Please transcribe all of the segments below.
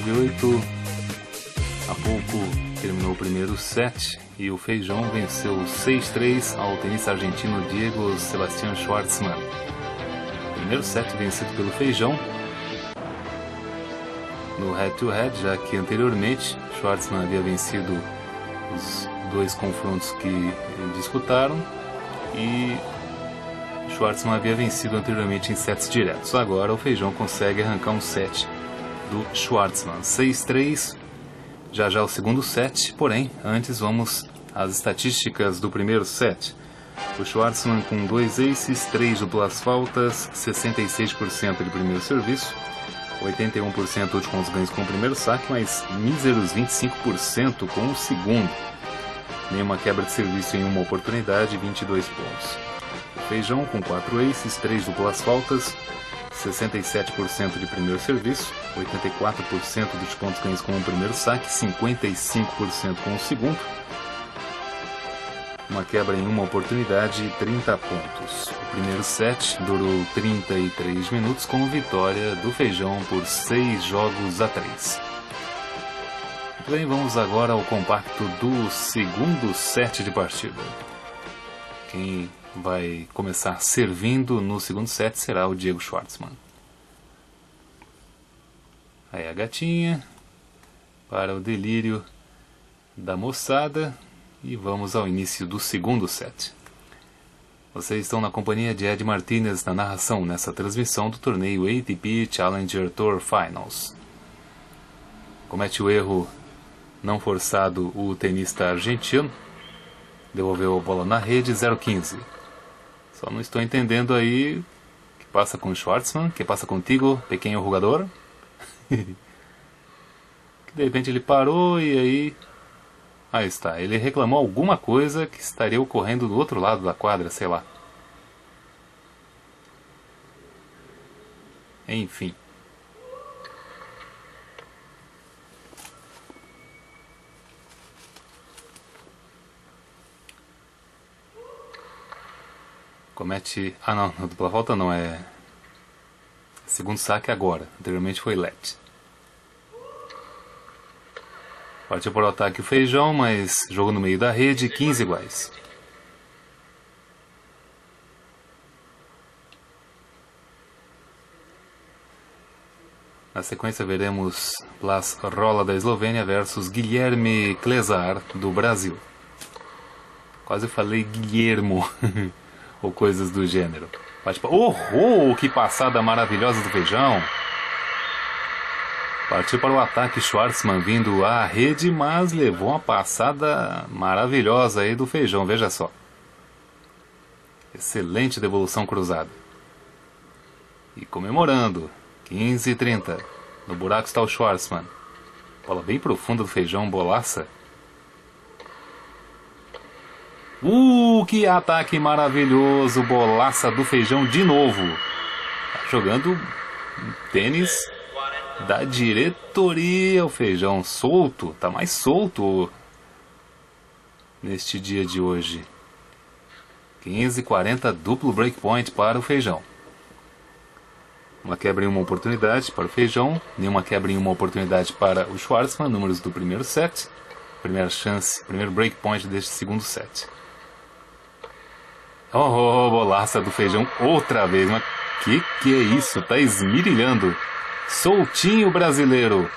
pela TV8. Há pouco terminou o primeiro set e o Feijão venceu 6-3 ao tenista argentino Diego Sebastián Schwartzman. Primeiro set vencido pelo Feijão. No head-to-head, -head, já que anteriormente Schwartzman havia vencido os dois confrontos que disputaram e Schwartzman havia vencido anteriormente em sets diretos. Agora o Feijão consegue arrancar um set do Schwartzman. 6-3, já já o segundo set, porém, antes vamos às estatísticas do primeiro set. O Schwartzman com dois aces, três duplas faltas, 66% de primeiro serviço, 81% com os ganhos com o primeiro saque, mas míseros 25% com o segundo. Nenhuma quebra de serviço em uma oportunidade, 22 pontos. O Feijão com 4 aces, 3 duplas faltas, 67% de primeiro serviço, 84% dos pontos ganhos com o primeiro saque, 55% com o segundo. Uma quebra em uma oportunidade e 30 pontos. O primeiro set durou 33 minutos com vitória do Feijão por 6 jogos a 3. Muito bem, vamos agora ao compacto do segundo set de partida. Quem vai começar servindo no segundo set será o Diego Schwartzman. Aí a gatinha, para o delírio da moçada, e vamos ao início do segundo set. Vocês estão na companhia de Ed Martinez na narração nessa transmissão do torneio ATP Challenger Tour Finals. Comete o erro não forçado o tenista argentino, devolveu a bola na rede 0-15. Só não estou entendendo aí o que passa com o Schwartzman, o que passa contigo, pequeno jogador. de repente ele parou e aí. Aí está, ele reclamou alguma coisa que estaria ocorrendo do outro lado da quadra, sei lá. Enfim. Comete. Ah, não, não dupla volta não, é. Segundo saque agora. Anteriormente foi let. Partiu para o ataque o feijão, mas jogo no meio da rede, 15 iguais. Na sequência veremos Blas Rola da Eslovênia versus Guilherme Klesar do Brasil. Quase falei Guilhermo. ou coisas do gênero. Mas, tipo, oh, oh, que passada maravilhosa do feijão! Partiu para o ataque Schwartzman vindo à rede, mas levou uma passada maravilhosa aí do feijão, veja só. Excelente devolução cruzada. E comemorando, 15 e 30. No buraco está o Schwartzman. Bola bem profunda do feijão, bolaça. Uh, que ataque maravilhoso! Bolaça do feijão de novo. Tá jogando tênis da diretoria. O feijão solto, tá mais solto neste dia de hoje. 15:40 duplo breakpoint para o feijão. Uma quebra em uma oportunidade para o feijão, nenhuma quebra em uma oportunidade para o Schwartzman, números do primeiro set. Primeira chance, primeiro breakpoint deste segundo set. Oh, bolaça do feijão outra vez. Mas que que é isso? Tá esmirilhando. Soltinho brasileiro.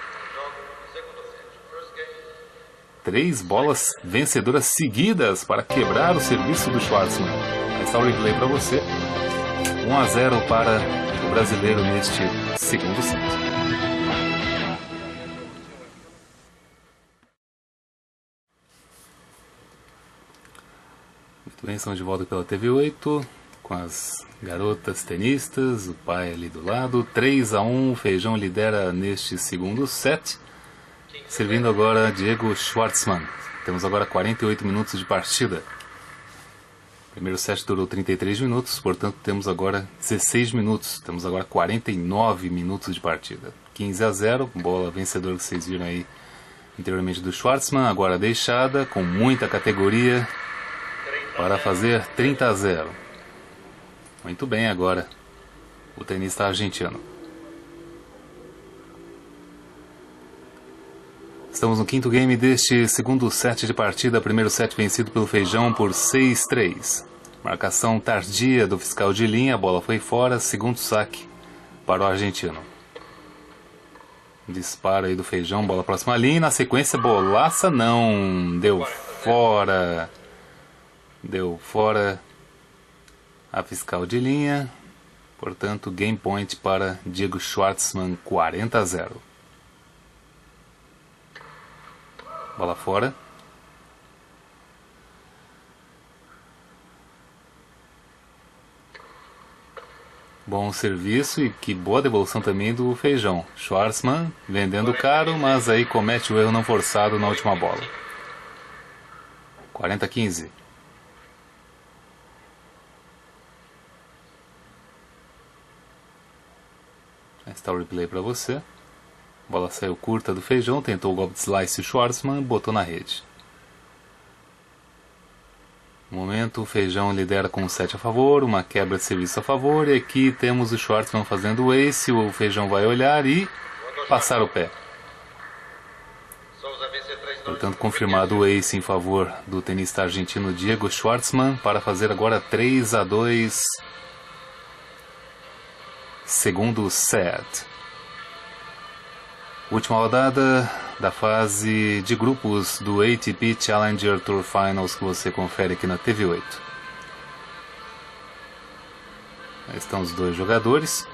Três bolas vencedoras seguidas para quebrar o serviço do Schwartzman. Aí está o replay para você. 1 a 0 para o brasileiro neste segundo set. Bem, estamos de volta pela TV8 com as garotas tenistas, o pai ali do lado. 3 a 1 o Feijão lidera neste segundo set. Servindo agora Diego Schwartzman. Temos agora 48 minutos de partida. O primeiro set durou 33 minutos, portanto temos agora 16 minutos. Temos agora 49 minutos de partida. 15 a 0, bola vencedora que vocês viram aí anteriormente do Schwartzman, agora deixada, com muita categoria, para fazer 30 a 0. Muito bem agora o tenista argentino. Estamos no quinto game deste segundo set de partida, primeiro set vencido pelo Feijão por 6-3. Marcação tardia do fiscal de linha, a bola foi fora, segundo saque para o argentino. Disparo aí do Feijão, bola próxima linha, na sequência bolaça não, deu fora. Deu fora a fiscal de linha, portanto game point para Diego Schwartzman 40 a 0. Bola fora. Bom serviço e que boa devolução também do feijão. Schwarzman vendendo caro, mas aí comete o erro não forçado na última bola. 40 15. Está o replay para você. Bola saiu curta do feijão, tentou o golpe de slice Schwarzman botou na rede. No momento, o feijão lidera com 7 a favor, uma quebra de serviço a favor, e aqui temos o Schwarzman fazendo o ace, o feijão vai olhar e passar o pé. Portanto, confirmado o ace em favor do tenista argentino Diego Schwartzman para fazer agora 3 a 2 segundo set. Última rodada da fase de grupos do ATP Challenger Tour Finals que você confere aqui na TV8. Aí estão os dois jogadores.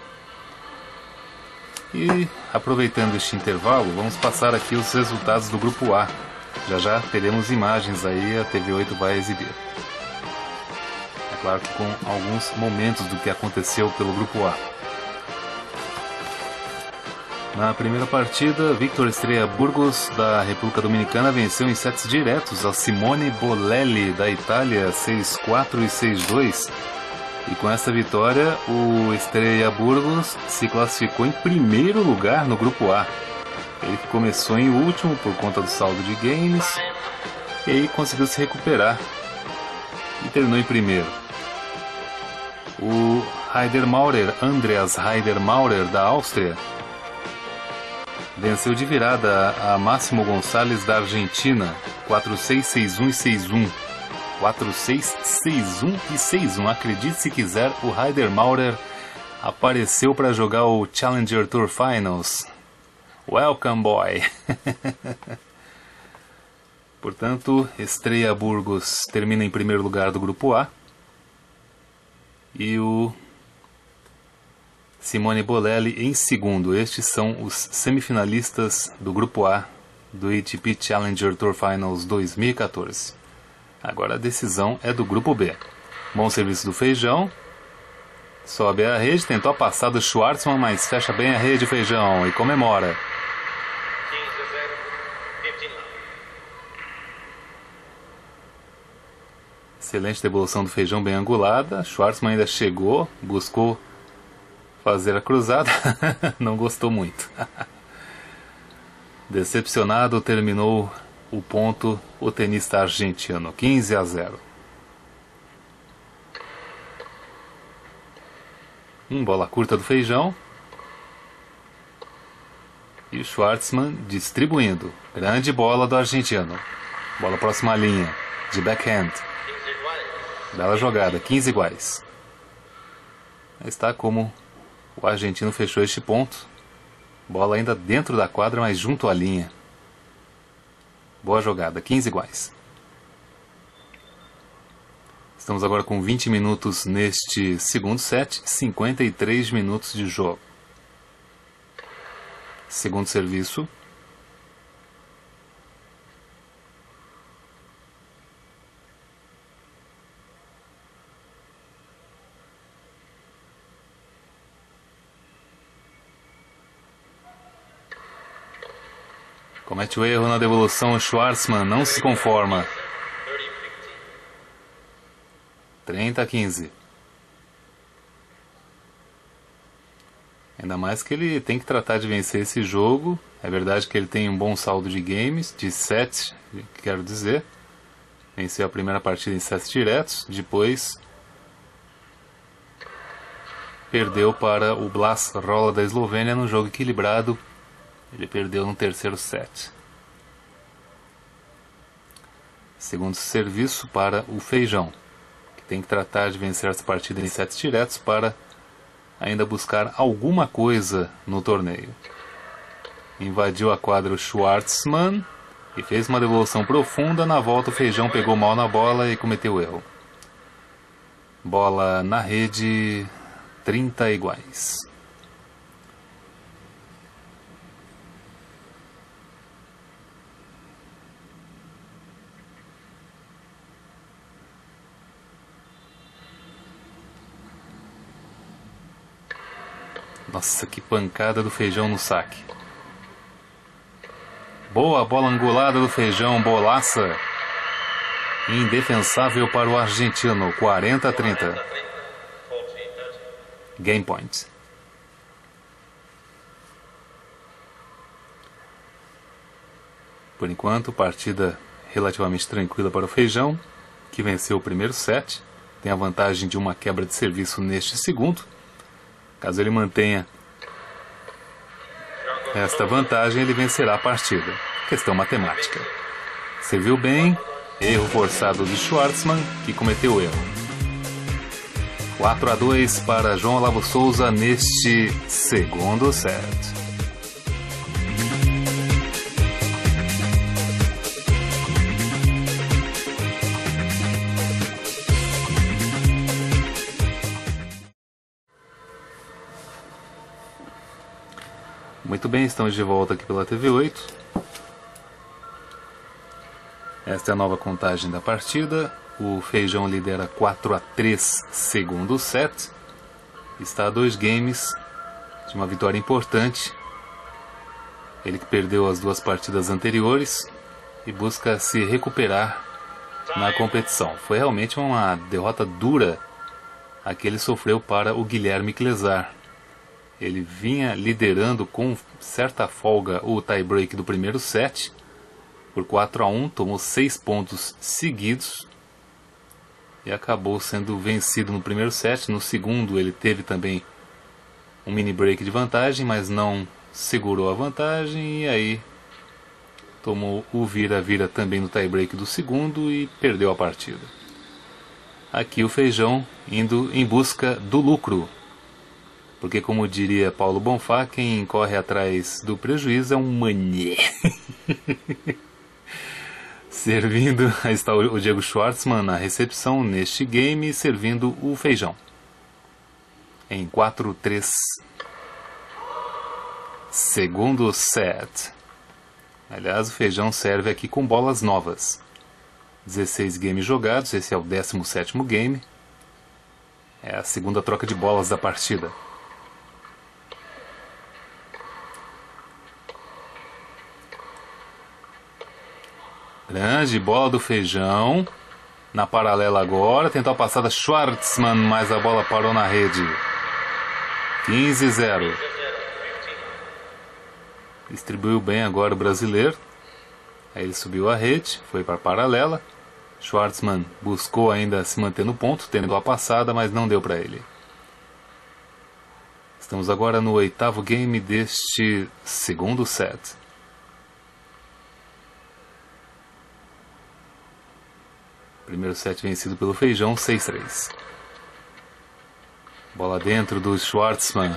E aproveitando este intervalo, vamos passar aqui os resultados do grupo A. Já já teremos imagens aí, a TV8 vai exibir. É claro que com alguns momentos do que aconteceu pelo grupo A. Na primeira partida, Victor Estrela Burgos, da República Dominicana, venceu em sets diretos a Simone Bolelli, da Itália, 6-4 e 6-2. E com essa vitória, o Estrela Burgos se classificou em primeiro lugar no Grupo A. Ele começou em último por conta do saldo de games, e aí conseguiu se recuperar e terminou em primeiro. O Heider Maurer, Andreas Heider Maurer, da Áustria, venceu de virada a Máximo Gonçalves da Argentina, 4-6-6-1 e 6-1. 4-6-6-1 e 6-1. Acredite se quiser, o Heider Maurer apareceu para jogar o Challenger Tour Finals. Welcome, boy! Portanto, Estrela Burgos termina em primeiro lugar do grupo A. E o Simone Bolelli em segundo. Estes são os semifinalistas do Grupo A do ATP Challenger Tour Finals 2014. Agora a decisão é do Grupo B. Bom serviço do Feijão. Sobe a rede, tentou a passada do Schwartzman, mas fecha bem a rede Feijão e comemora. Excelente devolução do Feijão bem angulada. Schwartzman ainda chegou, buscou fazer a cruzada, não gostou muito. Decepcionado, terminou o ponto o tenista argentino, 15 a 0. Um bola curta do feijão. E Schwartzman distribuindo. Grande bola do argentino. Bola próxima linha, de backhand. Bela jogada, 15 iguais. Está como o argentino fechou este ponto. Bola ainda dentro da quadra, mas junto à linha. Boa jogada, 15 iguais. Estamos agora com 20 minutos neste segundo set, 53 minutos de jogo. Segundo serviço. Comete o erro na devolução, Schwartzman não se conforma. 30 a 15. Ainda mais que ele tem que tratar de vencer esse jogo. É verdade que ele tem um bom saldo de games, de 7, quero dizer. Venceu a primeira partida em sets diretos, depois perdeu para o Blas Rola da Eslovênia no jogo equilibrado ele perdeu no terceiro set. Segundo serviço para o Feijão, que tem que tratar de vencer essa partida em sets diretos para ainda buscar alguma coisa no torneio. Invadiu a quadra o Schwartzman e fez uma devolução profunda. Na volta, o Feijão pegou mal na bola e cometeu erro. Bola na rede, 30 iguais. Nossa, que pancada do feijão no saque. Boa bola angulada do feijão, bolaça. Indefensável para o argentino, 40 a 30. Game point. Por enquanto, partida relativamente tranquila para o Feijão, que venceu o primeiro set. Tem a vantagem de uma quebra de serviço neste segundo. Caso ele mantenha esta vantagem, ele vencerá a partida. Questão matemática. Serviu bem, erro forçado de Schwartzman, que cometeu erro. 4 a 2 para João Olavo Souza neste segundo set. Muito bem, estamos de volta aqui pela TV 8. Esta é a nova contagem da partida. O Feijão lidera 4 a 3 segundo set. Está a dois games de uma vitória importante. Ele que perdeu as duas partidas anteriores e busca se recuperar na competição. Foi realmente uma derrota dura a que ele sofreu para o Guilherme Clesar ele vinha liderando com certa folga o tie-break do primeiro set. Por 4 a 1 tomou 6 pontos seguidos e acabou sendo vencido no primeiro set. No segundo ele teve também um mini break de vantagem, mas não segurou a vantagem e aí tomou o vira-vira também no tie-break do segundo e perdeu a partida. Aqui o Feijão indo em busca do lucro porque, como diria Paulo Bonfá, quem corre atrás do prejuízo é um mané. servindo, aí está o Diego Schwartzman na recepção neste game, servindo o feijão. Em 4-3. Segundo set. Aliás, o feijão serve aqui com bolas novas. 16 games jogados, esse é o 17 game. É a segunda troca de bolas da partida. Grande bola do feijão. Na paralela agora. Tentou a passada Schwartzman, mas a bola parou na rede. 15-0. Distribuiu bem agora o brasileiro. Aí ele subiu a rede, foi para a paralela. Schwartzman buscou ainda se manter no ponto, tendo a passada, mas não deu para ele. Estamos agora no oitavo game deste segundo set. Primeiro set vencido pelo Feijão, 6-3. Bola dentro do Schwartzman.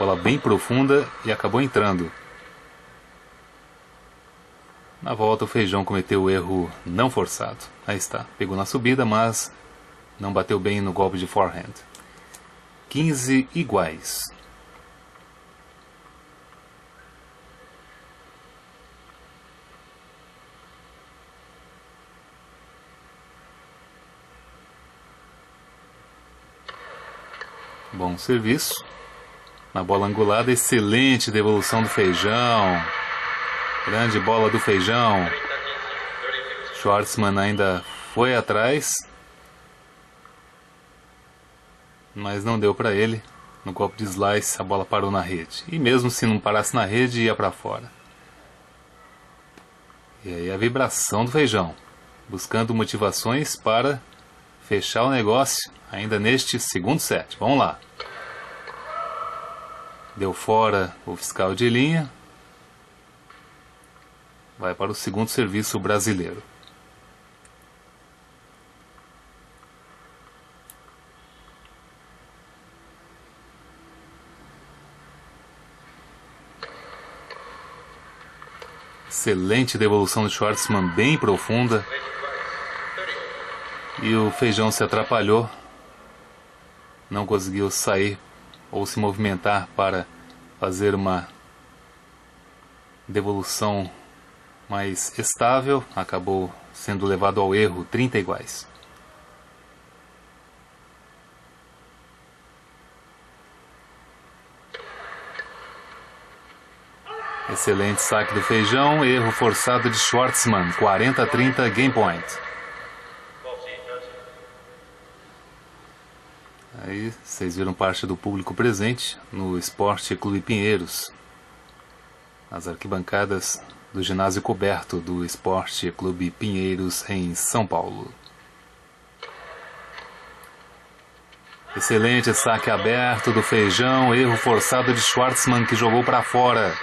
Bola bem profunda e acabou entrando. Na volta, o Feijão cometeu o erro não forçado. Aí está, pegou na subida, mas não bateu bem no golpe de forehand. 15 iguais. Bom serviço. Na bola angulada, excelente devolução do feijão. Grande bola do feijão. Schwartzman ainda foi atrás. Mas não deu para ele. No golpe de slice, a bola parou na rede. E mesmo se não parasse na rede, ia para fora. E aí a vibração do feijão. Buscando motivações para fechar o negócio ainda neste segundo set. Vamos lá. Deu fora o fiscal de linha. Vai para o segundo serviço brasileiro. Excelente devolução do Schwartzman, bem profunda. E o feijão se atrapalhou. Não conseguiu sair ou se movimentar para fazer uma devolução mais estável. Acabou sendo levado ao erro 30 iguais. Excelente saque do feijão, erro forçado de Schwartzman, 40 a 30, game point. Aí vocês viram parte do público presente no Esporte Clube Pinheiros, nas arquibancadas do ginásio coberto do Esporte Clube Pinheiros em São Paulo. Excelente saque aberto do feijão, erro forçado de Schwartzman que jogou para fora.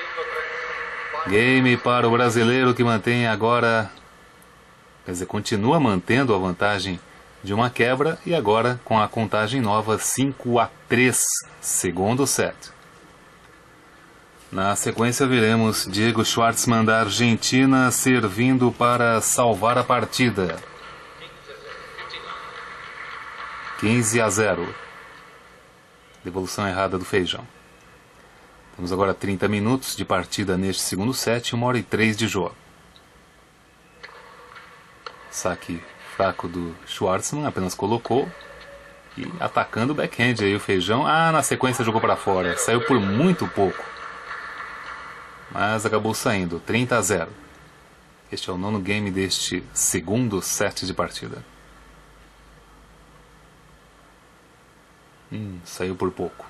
Game para o brasileiro que mantém agora. Quer dizer, continua mantendo a vantagem de uma quebra e agora com a contagem nova 5 a 3, segundo set. Na sequência veremos Diego Schwartzman da Argentina servindo para salvar a partida. 15 a 0. Devolução errada do feijão. Temos agora 30 minutos de partida neste segundo set, 1 hora e 3 de jogo. Saque fraco do Schwartzman, apenas colocou. E atacando o backhand aí o Feijão. Ah, na sequência jogou para fora. Saiu por muito pouco. Mas acabou saindo, 30 a 0. Este é o nono game deste segundo set de partida. Hum, saiu por pouco.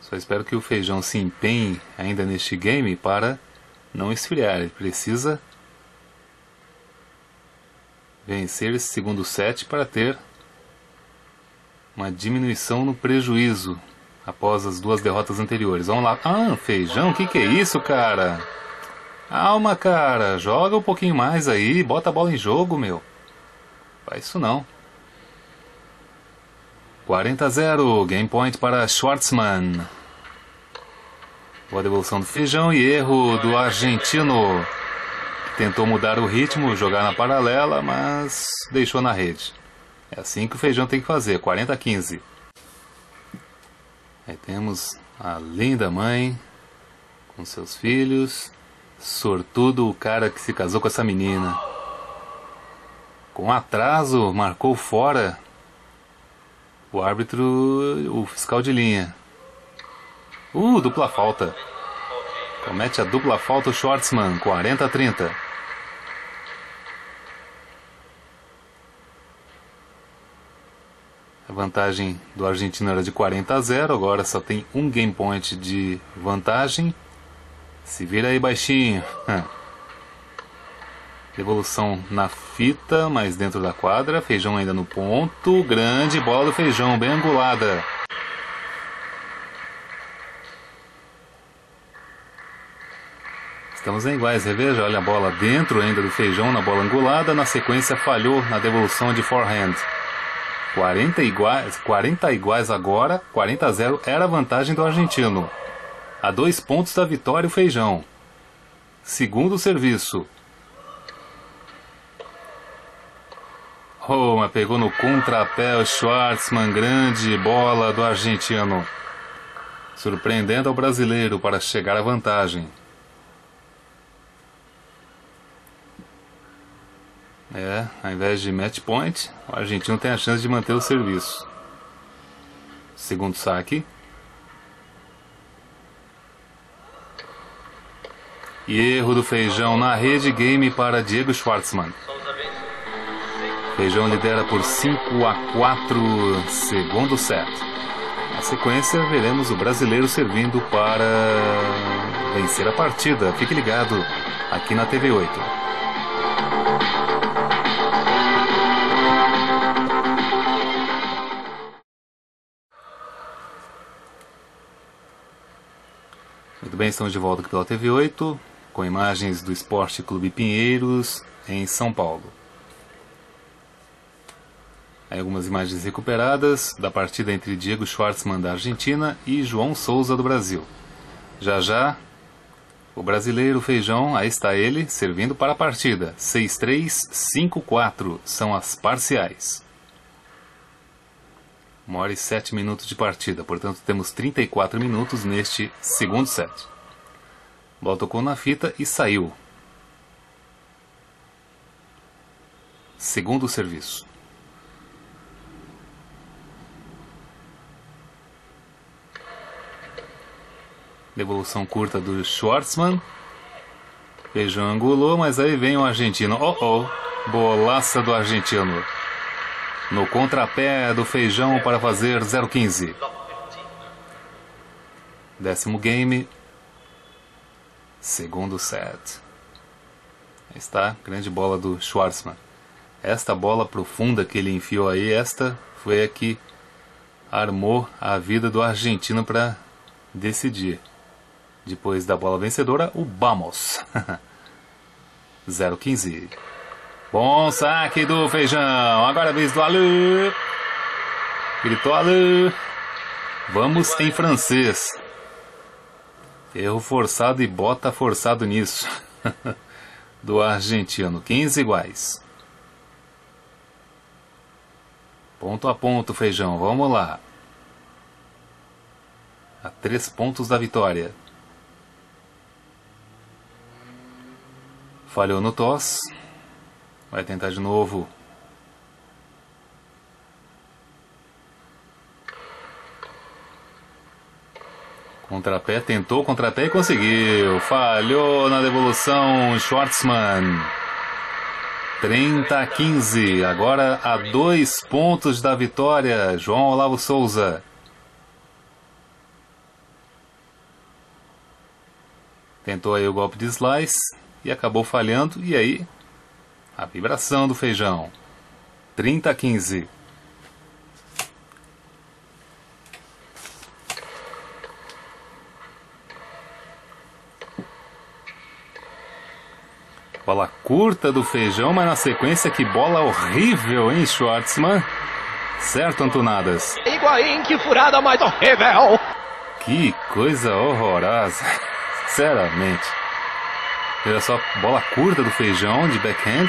Só espero que o feijão se empenhe ainda neste game para não esfriar. Ele precisa vencer esse segundo set para ter uma diminuição no prejuízo após as duas derrotas anteriores. Vamos lá. Ah, feijão, o que, que é isso, cara? Calma, cara. Joga um pouquinho mais aí. Bota a bola em jogo, meu. Faz isso não. 40 a 0. Game point para Schwartzman. Boa devolução do Feijão e erro do argentino. Tentou mudar o ritmo, jogar na paralela, mas deixou na rede. É assim que o Feijão tem que fazer, 40 a 15. Aí temos a linda mãe com seus filhos. Sortudo o cara que se casou com essa menina. Com atraso, marcou fora o árbitro, o fiscal de linha. Uh, dupla falta. Comete a dupla falta o Schwartzman, 40 a 30. Vantagem do argentino era de 40 a 0, agora só tem um game point de vantagem. Se vira aí baixinho. Devolução na fita, mas dentro da quadra. Feijão ainda no ponto. Grande bola do feijão, bem angulada. Estamos em iguais, reveja, olha a bola dentro ainda do feijão na bola angulada, na sequência falhou na devolução de forehand. 40 iguais, 40 iguais agora, 40 a 0 era a vantagem do argentino. A dois pontos da vitória o feijão. Segundo serviço. Oh, mas pegou no contrapé o Schwartzman, grande bola do argentino. Surpreendendo ao brasileiro para chegar à vantagem. É, ao invés de match point, o argentino tem a chance de manter o serviço. Segundo saque. E erro do Feijão na rede game para Diego Schwartzman. Feijão lidera por 5 a 4, segundo set. Na sequência, veremos o brasileiro servindo para vencer a partida. Fique ligado aqui na TV8. Muito bem, estamos de volta aqui pela TV 8, com imagens do Esporte Clube Pinheiros, em São Paulo. Aí algumas imagens recuperadas da partida entre Diego Schwartzman da Argentina e João Souza do Brasil. Já já O brasileiro Feijão, aí está ele, servindo para a partida. 6-3, 5-4 são as parciais. Uma hora e sete minutos de partida, portanto temos 34 minutos neste segundo set. Bola tocou na fita e saiu. Segundo serviço. Devolução curta do Schwartzman. Feijão angulou, mas aí vem o argentino. Oh oh! Bolaça do argentino. No contrapé do Feijão para fazer 0-15. Décimo game. Segundo set. Aí está, grande bola do Schwartzman. Esta bola profunda que ele enfiou aí, esta foi a que armou a vida do argentino para decidir. Depois da bola vencedora, o Vamos. 0-15. Bom saque do Feijão. Agora a vez do Alê. Gritou Alê. Vamos em francês. Erro forçado e bota forçado nisso. do argentino. 15 iguais. Ponto a ponto, Feijão. Vamos lá. A três pontos da vitória. Falhou no toss. Vai tentar de novo. Contrapé, tentou contrapé e conseguiu. Falhou na devolução Schwartzman. 30 a 15. Agora a dois pontos da vitória. João Olavo Souza. Tentou aí o golpe de slice e acabou falhando. E aí, a vibração do feijão. 30 a 15. Bola curta do feijão, mas na sequência que bola horrível, hein, Schwartzman? Certo, Antunadas? Higuaín, que furada mais horrível! Que coisa horrorosa. Sinceramente. Olha só, bola curta do feijão de backhand.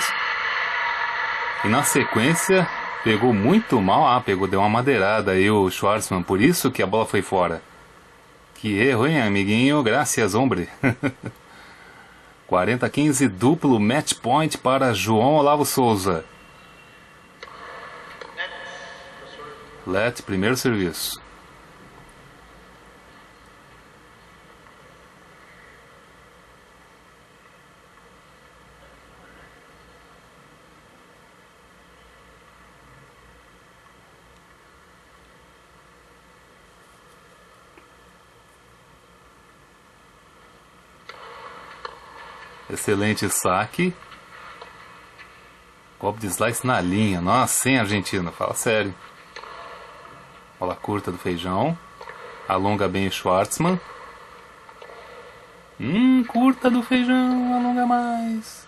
E na sequência pegou muito mal. Ah, pegou, deu uma madeirada aí o Schwartzman. Por isso que a bola foi fora. Que erro, hein, amiguinho? Graças, hombre. 40 15, duplo match point para João Olavo Souza. Let, primeiro serviço. Excelente saque. Golpe de slice na linha. Nossa, hein, Argentina? Fala sério. Bola curta do feijão. Alonga bem o Schwartzman. Hum, curta do feijão. Alonga mais.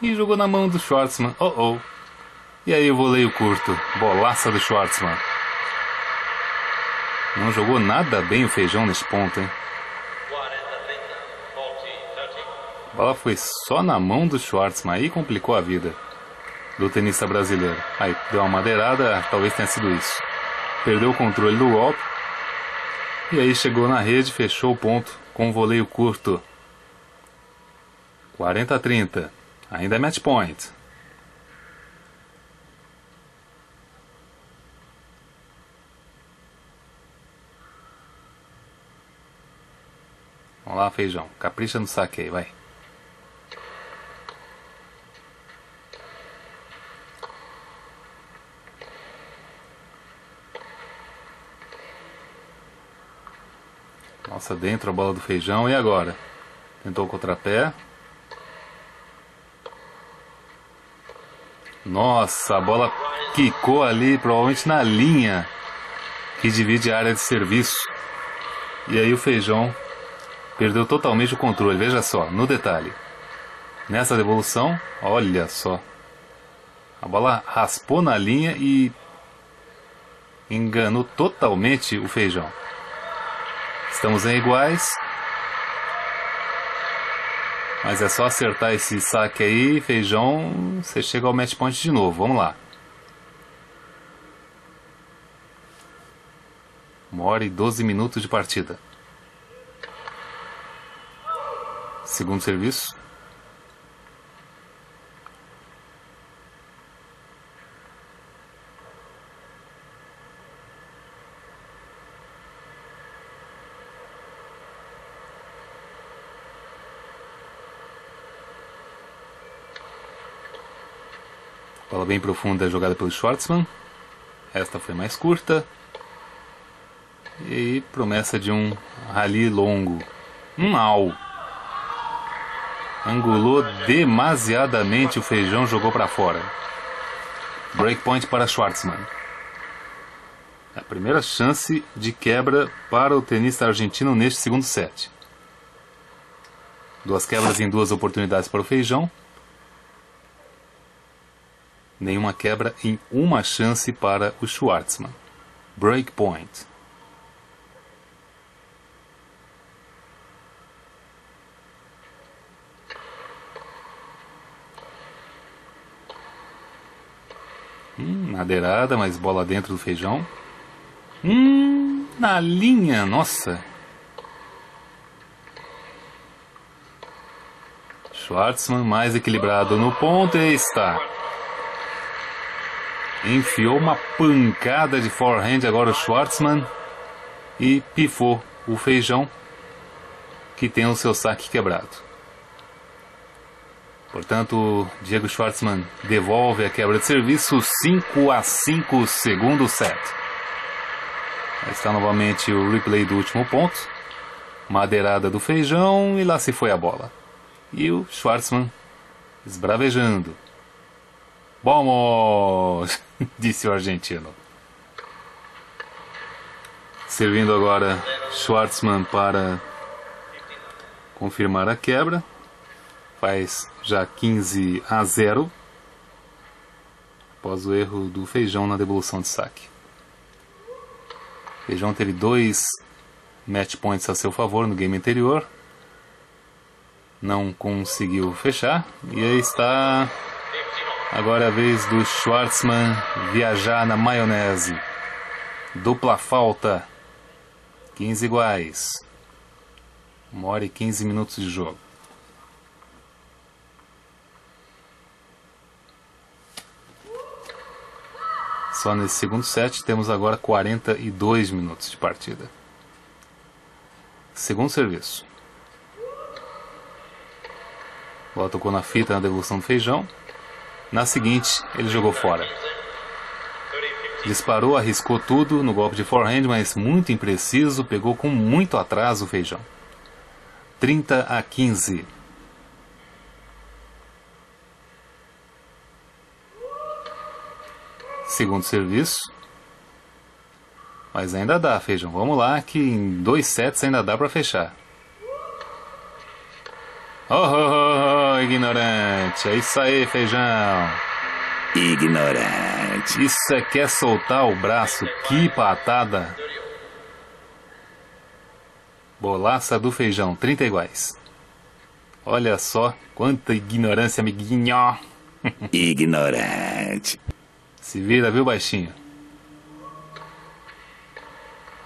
E jogou na mão do Schwartzman. Oh, oh. E aí o voleio curto. Bolaça do Schwartzman. Não jogou nada bem o feijão nesse ponto, hein? Bola foi só na mão do Schwartzman, aí complicou a vida do tenista brasileiro. Aí deu uma madeirada, talvez tenha sido isso. Perdeu o controle do golpe. E aí chegou na rede, fechou o ponto com um voleio curto. 40 a 30. Ainda é match point. Vamos lá, feijão. Capricha no saque aí, vai. Nossa, dentro a bola do feijão. E agora? Tentou o contrapé. Nossa, a bola quicou ali, provavelmente na linha que divide a área de serviço. E aí o feijão perdeu totalmente o controle. Veja só, no detalhe. Nessa devolução, olha só. A bola raspou na linha e enganou totalmente o feijão. Estamos em iguais. Mas é só acertar esse saque aí, feijão, você chega ao match point de novo. Vamos lá. Uma hora e 12 minutos de partida. Segundo serviço. Bola bem profunda jogada pelo Schwartzman. Esta foi mais curta. E promessa de um rally longo. Um au. Angulou demasiadamente o feijão, jogou para fora. Breakpoint para Schwartzman. A primeira chance de quebra para o tenista argentino neste segundo set. Duas quebras em duas oportunidades para o feijão nenhuma quebra em uma chance para o Schwartzman. Breakpoint. Hum, madeirada, mas bola dentro do feijão. Hum, na linha, nossa. Schwartzman mais equilibrado no ponto e está. Enfiou uma pancada de forehand agora o Schwartzman e pifou o feijão que tem o seu saque quebrado. Portanto, Diego Schwartzman devolve a quebra de serviço 5 a 5 segundo set. Está novamente o replay do último ponto. Madeirada do feijão e lá se foi a bola. E o Schwartzman esbravejando. Vamos! disse o argentino. Servindo agora Schwartzman para confirmar a quebra. Faz já 15 a 0 após o erro do Feijão na devolução de saque. Feijão teve dois match points a seu favor no game anterior. Não conseguiu fechar e aí está Agora é a vez do Schwartzman viajar na maionese. Dupla falta. 15 iguais. Uma hora e 15 minutos de jogo. Só nesse segundo set temos agora 42 minutos de partida. Segundo serviço. Bola tocou na fita na devolução do feijão. Na seguinte, ele jogou fora. Disparou, arriscou tudo no golpe de forehand, mas muito impreciso, pegou com muito atraso o feijão. 30 a 15. Segundo serviço. Mas ainda dá, feijão. Vamos lá, que em dois sets ainda dá para fechar. Oh, oh, oh, oh, ignorante. É isso aí, feijão. Ignorante. Isso é quer soltar o braço. Que patada. Bolaça do feijão, 30 iguais. Olha só quanta ignorância, amiguinho. Ignorante. Se vira, viu, baixinho?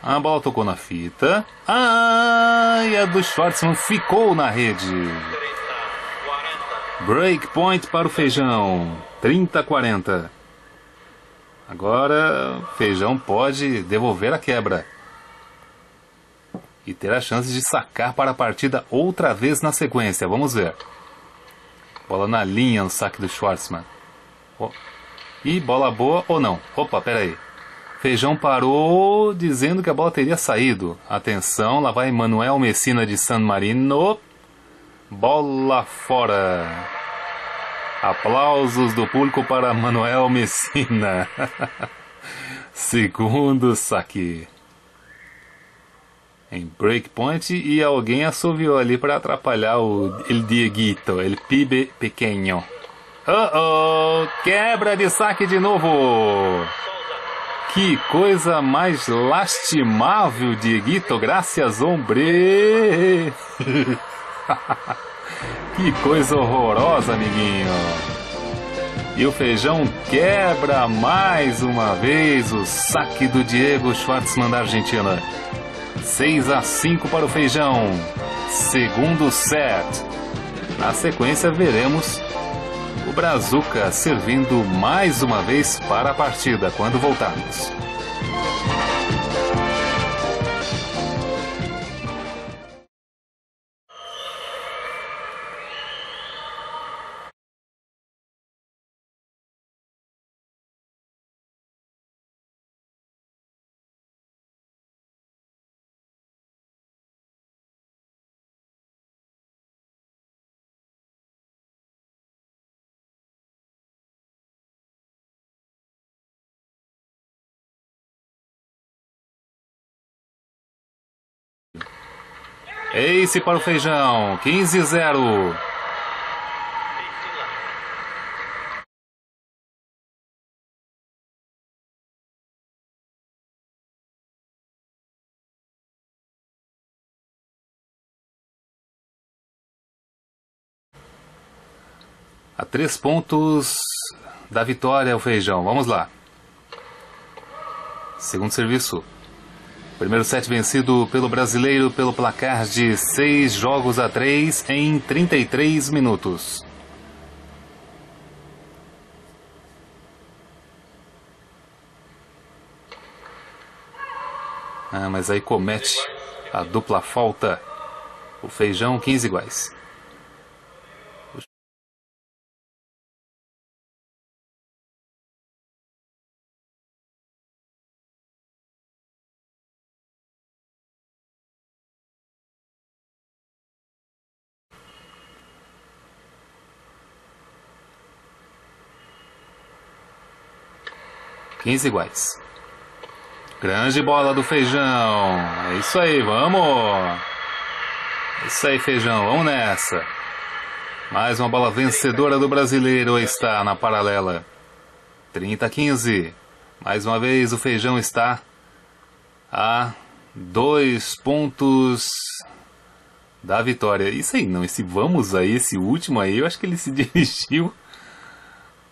A bola tocou na fita. E a do Schwartzman ficou na rede. Break point para o Feijão. 30-40. Agora, Feijão pode devolver a quebra. E ter a chance de sacar para a partida outra vez na sequência. Vamos ver. Bola na linha no saque do Schwartzman. Oh. E bola boa ou não? Opa, peraí. Feijão parou dizendo que a bola teria saído. Atenção, lá vai Manuel Messina de San Marino. Bola fora. Aplausos do público para Manuel Messina. Segundo saque. Em breakpoint e alguém assoviou ali para atrapalhar o El Dieguito, El Pibe Pequeno. Oh oh, quebra de saque de novo. Que coisa mais lastimável, Dieguito, graças hombre. Que coisa horrorosa, amiguinho. E o feijão quebra mais uma vez o saque do Diego Schwartzman da Argentina. 6 a 5 para o feijão. Segundo set. Na sequência veremos o Brazuca servindo mais uma vez para a partida quando voltarmos. Ace para o feijão, 15-0. A três pontos da vitória o feijão. Vamos lá. Segundo serviço. Primeiro set vencido pelo brasileiro pelo placar de 6 jogos a 3 em 33 minutos. Ah, mas aí comete a dupla falta. O feijão 15 iguais. 15 iguais. Grande bola do feijão. É isso aí, vamos. É isso aí, feijão, vamos nessa. Mais uma bola vencedora do brasileiro está na paralela. 30 a 15. Mais uma vez o feijão está a dois pontos da vitória. Isso aí não, esse vamos aí, esse último aí, eu acho que ele se dirigiu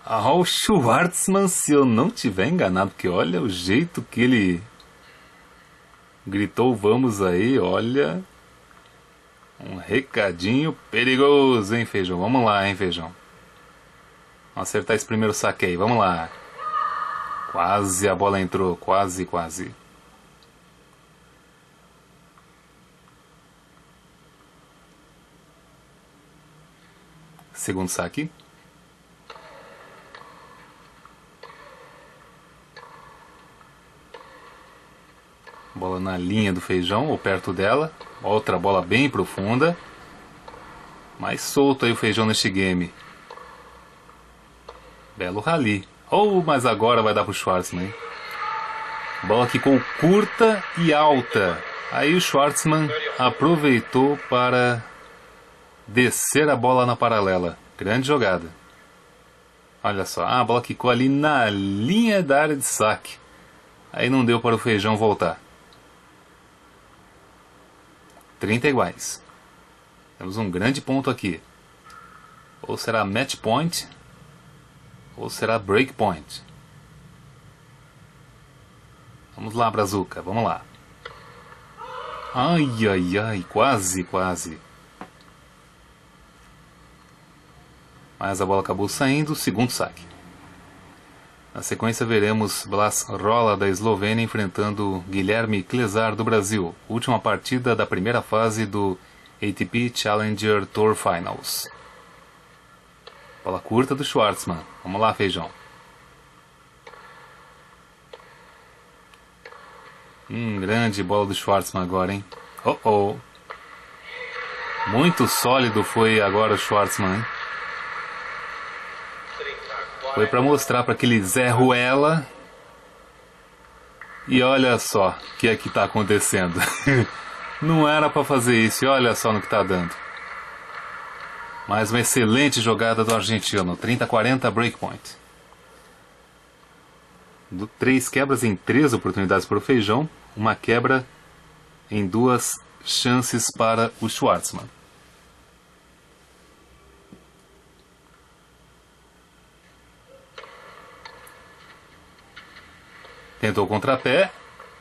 ao Schwartzman, se eu não tiver enganado, porque olha o jeito que ele gritou vamos aí, olha. Um recadinho perigoso, hein, Feijão? Vamos lá, hein, Feijão? Vamos acertar esse primeiro saque aí, vamos lá. Quase a bola entrou, quase, quase. Segundo saque. Bola na linha do feijão ou perto dela. Outra bola bem profunda. Mais solto aí o feijão neste game. Belo rally. Oh, mas agora vai dar pro Schwartzman. Hein? Bola ficou curta e alta. Aí o Schwartzman aproveitou para descer a bola na paralela. Grande jogada. Olha só, ah, a bola quicou ali na linha da área de saque. Aí não deu para o feijão voltar. 30 iguais. Temos um grande ponto aqui. Ou será match point, ou será break point. Vamos lá, Brazuca, vamos lá. Ai, ai, ai, quase, quase. Mas a bola acabou saindo, segundo saque. Na sequência veremos Blas Rola da Eslovênia enfrentando Guilherme Klesar do Brasil, última partida da primeira fase do ATP Challenger Tour Finals. Bola curta do Schwartzman. Vamos lá, feijão. Hum, grande bola do Schwartzman agora, hein? Oh oh. Muito sólido foi agora o Schwartzman, hein? Foi para mostrar para aquele Zé Ruela. E olha só o que é que está acontecendo. Não era para fazer isso e olha só no que está dando. Mais uma excelente jogada do argentino. 30-40 breakpoint. Do, três quebras em três oportunidades para o Feijão. Uma quebra em duas chances para o Schwartzman. Tentou o contrapé,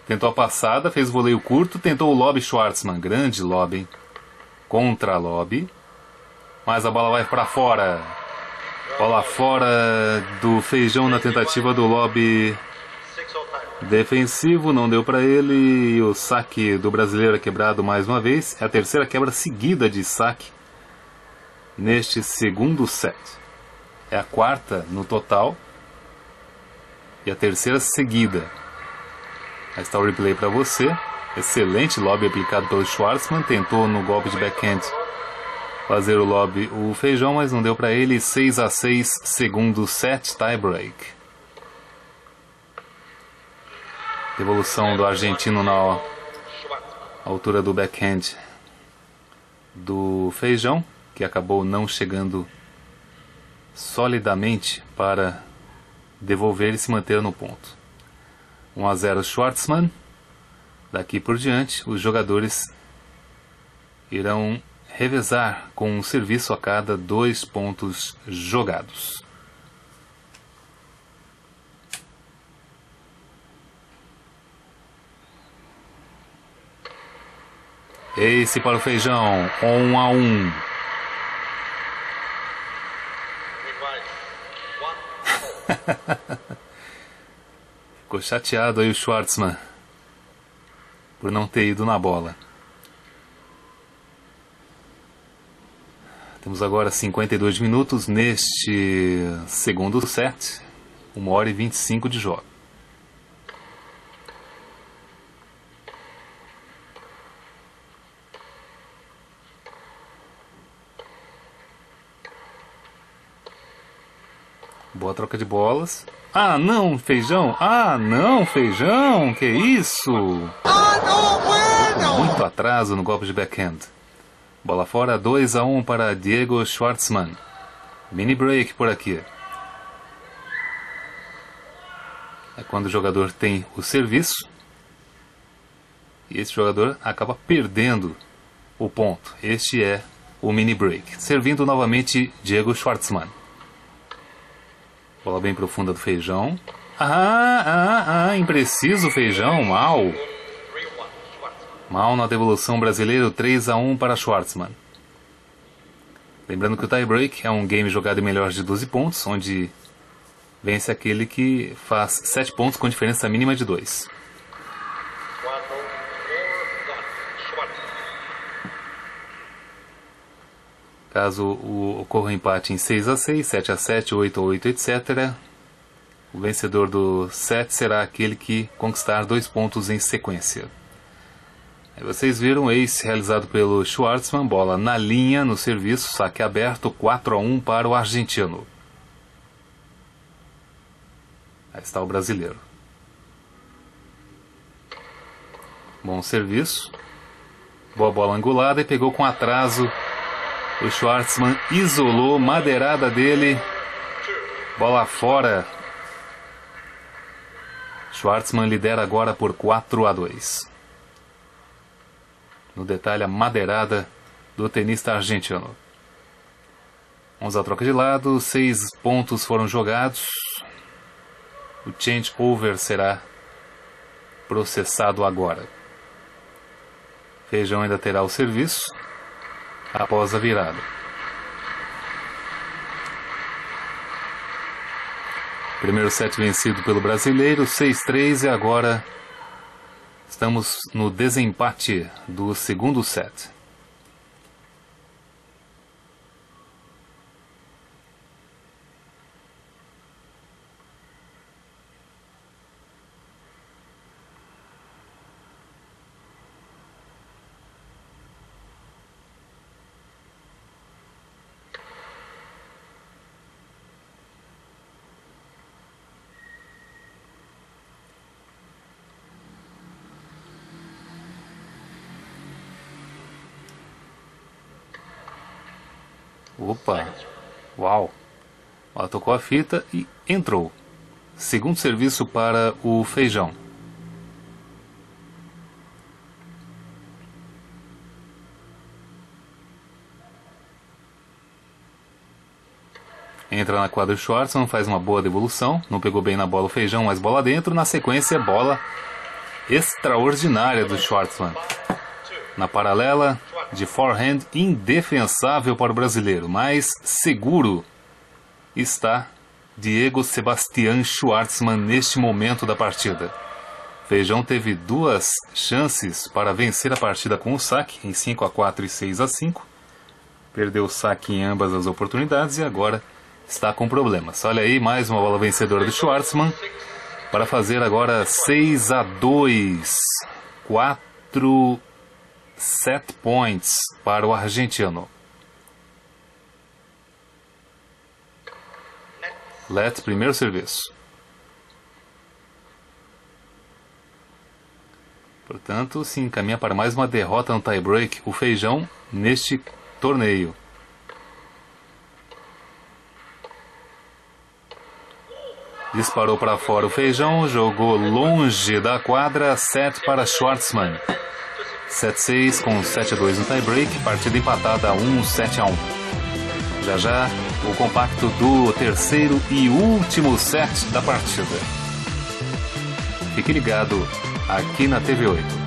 tentou a passada, fez voleio curto, tentou o lobby Schwartzman, grande lobby, contra lobby, mas a bola vai para fora. Bola fora do feijão na tentativa do lobby defensivo, não deu para ele. E o saque do brasileiro é quebrado mais uma vez. É a terceira quebra seguida de saque neste segundo set. É a quarta no total e a terceira seguida. Aí está o replay para você. Excelente lobby aplicado pelo Schwartzman. Tentou no golpe de backhand fazer o lobby o feijão, mas não deu para ele. 6 a 6 segundo set tie break. Devolução do argentino na altura do backhand do feijão, que acabou não chegando solidamente para devolver e se manter no ponto. 1 a 0 Schwartzman. Daqui por diante, os jogadores irão revezar com um serviço a cada dois pontos jogados. Esse para o feijão, um a um. Ficou chateado aí o Schwartzman por não ter ido na bola. Temos agora 52 minutos neste segundo set, 1 hora e 25 de jogo. Boa troca de bolas. Ah, não, feijão. Ah, não, feijão. Que isso? Muito atraso no golpe de backhand. Bola fora, 2 a 1 um para Diego Schwartzman. Mini break por aqui. É quando o jogador tem o serviço e esse jogador acaba perdendo o ponto. Este é o mini break. Servindo novamente Diego Schwartzman. Bola bem profunda do feijão. Ah, ah, ah, impreciso feijão, mal. Mal na devolução brasileiro 3 a 1 para Schwartzman. Lembrando que o tie-break é um game jogado em melhores de 12 pontos, onde vence aquele que faz 7 pontos com diferença mínima de 2. Caso ocorra um empate em 6 a 6, 7 a 7, 8 a 8, etc., o vencedor do set será aquele que conquistar dois pontos em sequência. Aí vocês viram o ace realizado pelo Schwartzman, bola na linha no serviço, saque aberto 4 a 1 para o argentino. Aí está o brasileiro. Bom serviço. Boa bola angulada e pegou com atraso. O Schwartzman isolou, madeirada dele. Bola fora. Schwartzman lidera agora por 4 a 2 no detalhe a madeirada do tenista argentino. Vamos à troca de lado, seis pontos foram jogados. O change over será processado agora. Feijão ainda terá o serviço após a virada. Primeiro set vencido pelo brasileiro, 6-3 e agora Estamos no desempate do segundo set. Tocou a fita e entrou. Segundo serviço para o feijão. Entra na quadra o Schwartzman, faz uma boa devolução. Não pegou bem na bola o feijão, mas bola dentro. Na sequência, bola extraordinária do Schwartzman. Na paralela, de forehand, indefensável para o brasileiro, mas seguro está Diego Sebastián Schwartzman neste momento da partida. Feijão teve duas chances para vencer a partida com o saque em 5 a 4 e 6 a 5. Perdeu o saque em ambas as oportunidades e agora está com problemas. Olha aí, mais uma bola vencedora do Schwartzman para fazer agora 6 a 2. 4 set points para o argentino. Let, primeiro serviço. Portanto, se encaminha para mais uma derrota no tie-break, o Feijão, neste torneio. Disparou para fora o Feijão, jogou longe da quadra, set para Schwartzman. 7-6 com 7-2 no tie-break, partida empatada 1 7-1. Já já, o compacto do terceiro e último set da partida. Fique ligado aqui na TV 8.